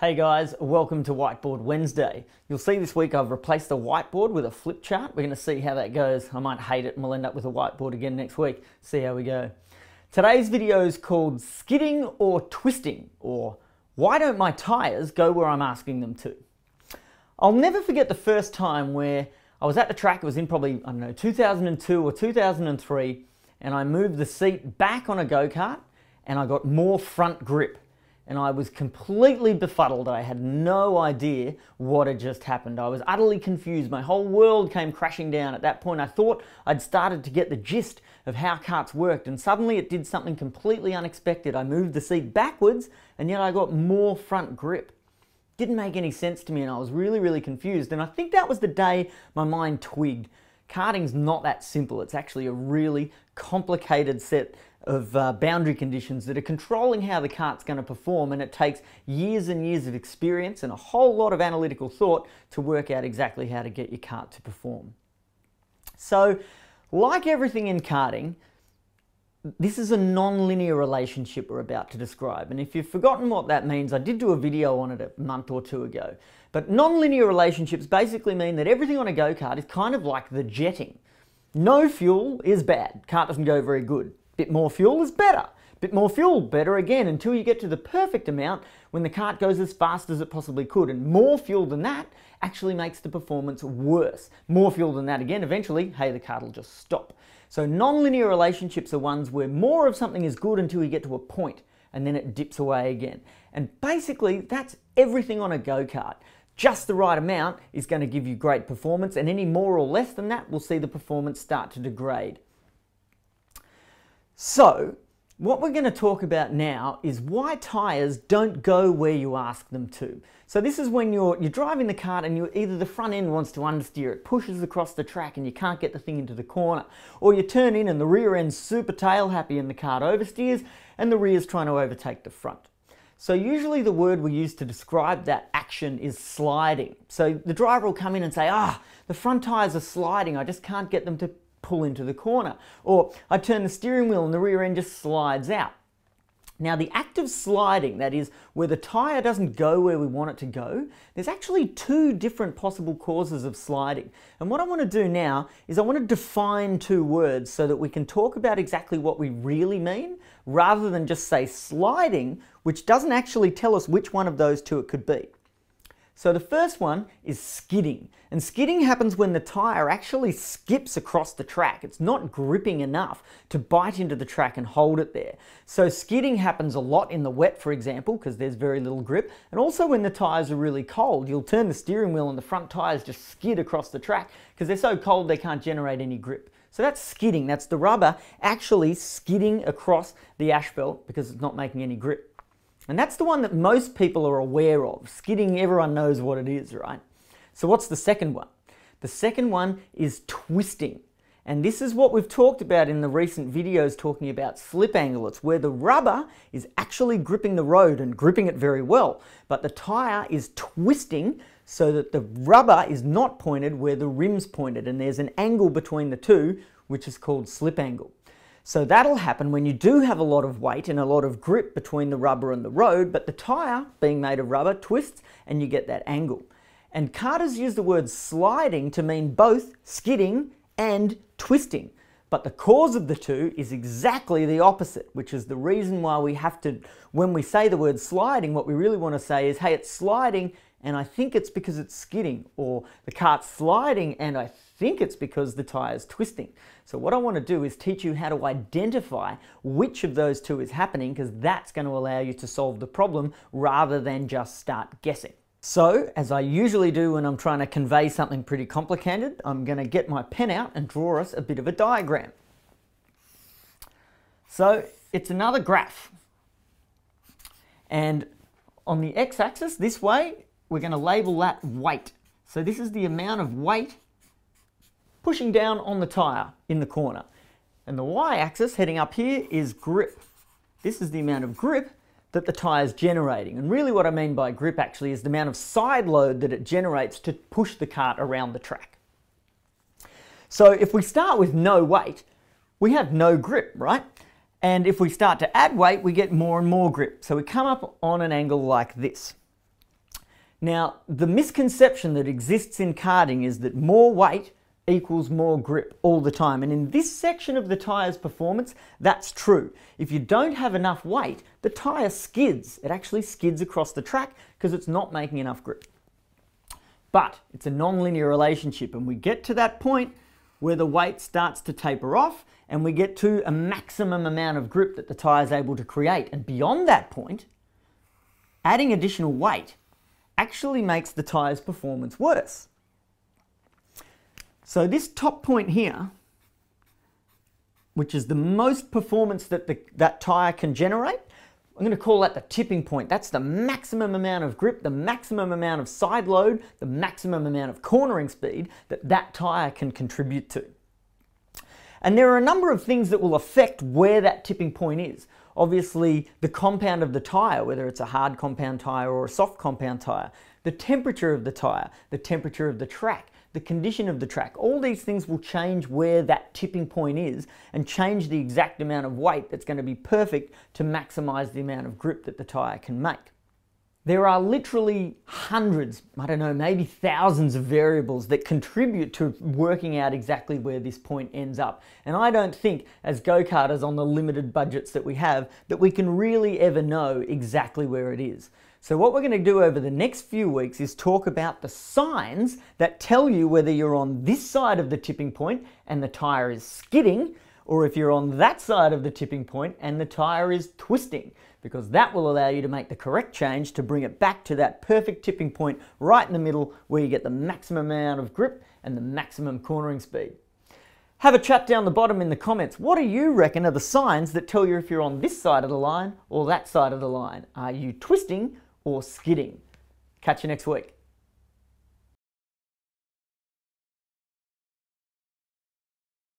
Hey guys, welcome to Whiteboard Wednesday. You'll see this week I've replaced the whiteboard with a flip chart. We're going to see how that goes. I might hate it and we'll end up with a whiteboard again next week. See how we go. Today's video is called Skidding or Twisting, or Why Don't My Tyres Go Where I'm Asking Them To? I'll never forget the first time where I was at the track, it was in probably, I don't know, 2002 or 2003, and I moved the seat back on a go-kart and I got more front grip and I was completely befuddled. I had no idea what had just happened. I was utterly confused. My whole world came crashing down. At that point, I thought I'd started to get the gist of how karts worked, and suddenly it did something completely unexpected. I moved the seat backwards, and yet I got more front grip. Didn't make any sense to me, and I was really, really confused. And I think that was the day my mind twigged. Karting's not that simple. It's actually a really complicated set of uh, boundary conditions that are controlling how the kart's going to perform and it takes years and years of experience and a whole lot of analytical thought to work out exactly how to get your kart to perform. So, like everything in karting, this is a non-linear relationship we're about to describe. And if you've forgotten what that means, I did do a video on it a month or two ago. But non-linear relationships basically mean that everything on a go-kart is kind of like the jetting. No fuel is bad. Kart doesn't go very good. Bit more fuel is better. Bit more fuel, better again, until you get to the perfect amount when the kart goes as fast as it possibly could. And more fuel than that actually makes the performance worse. More fuel than that again, eventually, hey, the kart will just stop. So non-linear relationships are ones where more of something is good until you get to a point and then it dips away again. And basically, that's everything on a go-kart. Just the right amount is going to give you great performance, and any more or less than that will see the performance start to degrade. So, what we're going to talk about now is why tyres don't go where you ask them to. So this is when you're, you're driving the kart and you either the front end wants to understeer, it pushes across the track and you can't get the thing into the corner. Or you turn in and the rear end's super tail happy and the kart oversteers and the rear's trying to overtake the front. So usually the word we use to describe that action is sliding. So the driver will come in and say, ah, the front tyres are sliding, I just can't get them to pull into the corner. Or I turn the steering wheel and the rear end just slides out. Now the act of sliding, that is where the tyre doesn't go where we want it to go, there's actually two different possible causes of sliding. And what I want to do now is I want to define two words so that we can talk about exactly what we really mean rather than just say sliding, which doesn't actually tell us which one of those two it could be. So the first one is skidding. And skidding happens when the tyre actually skips across the track. It's not gripping enough to bite into the track and hold it there. So skidding happens a lot in the wet, for example, because there's very little grip. And also when the tyres are really cold, you'll turn the steering wheel and the front tyres just skid across the track because they're so cold they can't generate any grip. So that's skidding. That's the rubber actually skidding across the asphalt because it's not making any grip. And that's the one that most people are aware of. Skidding, everyone knows what it is, right? So what's the second one? The second one is twisting. And this is what we've talked about in the recent videos talking about slip angle. It's where the rubber is actually gripping the road and gripping it very well, but the tyre is twisting so that the rubber is not pointed where the rim's pointed and there's an angle between the two, which is called slip angle. So that'll happen when you do have a lot of weight and a lot of grip between the rubber and the road, but the tyre, being made of rubber, twists and you get that angle. And karters use the word sliding to mean both skidding and twisting. But the cause of the two is exactly the opposite, which is the reason why we have to, when we say the word sliding, what we really want to say is, hey, it's sliding and I think it's because it's skidding, or the kart's sliding and I think it's because the tyre's twisting. So what I want to do is teach you how to identify which of those two is happening because that's going to allow you to solve the problem rather than just start guessing. So, as I usually do when I'm trying to convey something pretty complicated, I'm going to get my pen out and draw us a bit of a diagram. So, it's another graph. And on the x-axis, this way, we're going to label that weight. So this is the amount of weight pushing down on the tyre in the corner. And the y-axis heading up here is grip. This is the amount of grip that the tyre is generating. And really what I mean by grip actually is the amount of side load that it generates to push the kart around the track. So if we start with no weight, we have no grip, right? And if we start to add weight, we get more and more grip. So we come up on an angle like this. Now, the misconception that exists in karting is that more weight equals more grip all the time. And in this section of the tire's performance, that's true. If you don't have enough weight, the tyre skids. It actually skids across the track because it's not making enough grip. But it's a non-linear relationship and we get to that point where the weight starts to taper off and we get to a maximum amount of grip that the tyre is able to create. And beyond that point, adding additional weight actually makes the tire's performance worse. So this top point here, which is the most performance that the, that tyre can generate, I'm going to call that the tipping point. That's the maximum amount of grip, the maximum amount of side load, the maximum amount of cornering speed that that tyre can contribute to. And there are a number of things that will affect where that tipping point is. Obviously, the compound of the tyre, whether it's a hard compound tyre or a soft compound tyre, the temperature of the tyre, the temperature of the track, the condition of the track. All these things will change where that tipping point is and change the exact amount of weight that's going to be perfect to maximize the amount of grip that the tyre can make. There are literally hundreds, I don't know, maybe thousands of variables that contribute to working out exactly where this point ends up. And I don't think, as go-karters on the limited budgets that we have, that we can really ever know exactly where it is. So what we're going to do over the next few weeks is talk about the signs that tell you whether you're on this side of the tipping point and the tyre is skidding, or if you're on that side of the tipping point and the tyre is twisting, because that will allow you to make the correct change to bring it back to that perfect tipping point right in the middle where you get the maximum amount of grip and the maximum cornering speed. Have a chat down the bottom in the comments. What do you reckon are the signs that tell you if you're on this side of the line or that side of the line? Are you twisting or skidding. Catch you next week.